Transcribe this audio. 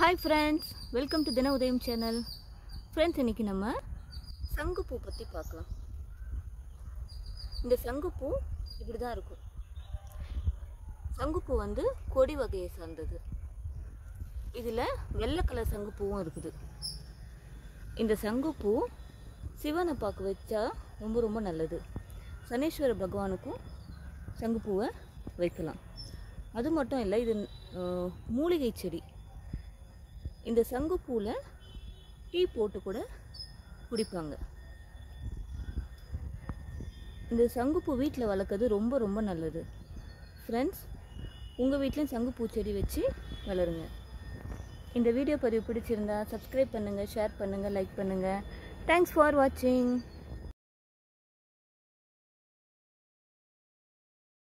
Hi friends welcome to தின உதயம் channel friends இன்னைக்கு நம்ம சங்குப்பூ பற்றி பார்க்கலாம். இந்த சங்குப்பூ இப்படி தான் இருக்கும். சங்குப்பூ வந்து கொடி வகையை சார்ந்தது. இதில் வெள்ளை கலர் சங்குப்பூவும் இருக்குது. இந்த சங்குப்பூ சிவனை பார்க்க வச்சா ரொம்ப ரொம்ப நல்லது. சனீஸ்வர பகவானுக்கும் சங்குப்பூவை வைக்கலாம். அது மட்டும் இல்லை இது மூலிகை செடி. இந்த சங்குப்பூவில் டீ போட்டு கூட குடிப்பாங்க. இந்த சங்குப்பூ வீட்டில் வளர்க்குறது ரொம்ப ரொம்ப நல்லது. ஃப்ரெண்ட்ஸ் உங்கள் வீட்லேயும் சங்குப்பூ செடி வச்சு வளருங்க. இந்த வீடியோ பதிவு பிடிச்சிருந்தா சப்ஸ்கிரைப் பண்ணுங்கள் ஷேர் பண்ணுங்கள் லைக் பண்ணுங்கள் தேங்க்ஸ் ஃபார் வாட்சிங்